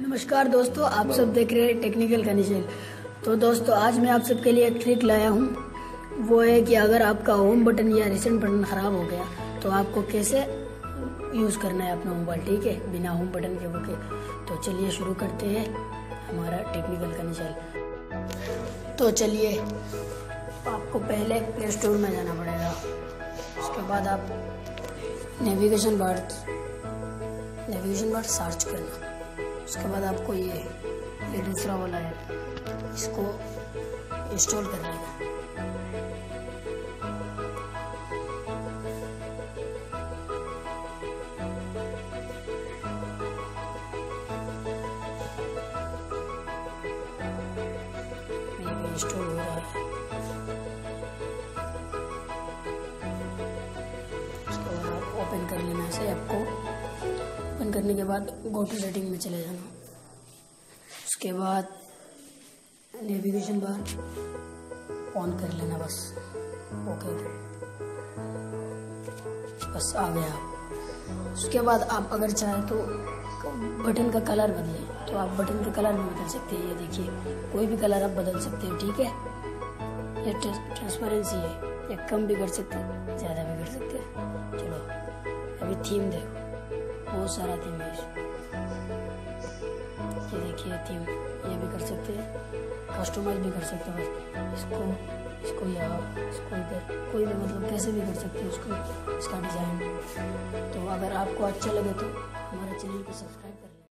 नमस्कार दोस्तों, आप सब देख रहे हैं टेक्निकल कंडीशन तो दोस्तों, आज मैं आप सबके लिए एक ट्रिक लाया हूँ। वो है कि अगर आपका होम बटन या रिसेंट बटन खराब हो गया तो आपको कैसे यूज़ करना है अपना मोबाइल ठीक है? बिना होम बटन के वो के तो चलिए शुरू करते हैं हमारा टेक्निकल कंडीशन तो चलिए, आपको पहले प्ले स्टोर में जाना पड़ेगा। उसके बाद आप navigation bar navigation bar search करना। उसके बाद आपको ये ये दूसरा वाला है। इसको इंस्टॉल कर लेना इंस्टॉल हो रहा है। ओपन कर लेना से आपको। ओपन करने के बाद गो टू सेटिंग में चले जाना। उसके बाद नेविगेशन बार ऑन कर लेना बस। ओके बस आ गया। उसके बाद आप अगर चाहें तो बटन का कलर बदलें। तो आप बटन का कलर भी बदल सकते हैं। ये देखिए, कोई भी कलर आप बदल सकते हो, ठीक है? ये ट्रांसपेरेंसी है। ये कम भी कर सकते हैं, ज़्यादा भी कर सकते हैं। चलो, अभी थीम देखो। बहुत सारा थीम है ये देखिए थीम ये भी कर सकते हैं। कस्टमाइज भी कर सकते हैं। इसको इसको यहाँ, इसको इधर। कोई भी मतलब कैसे भी कर सकते हैं उसको, इसका डिज़ाइन तो अगर आपको अच्छा लगे तो हमारे चैनल को सब्सक्राइब करें।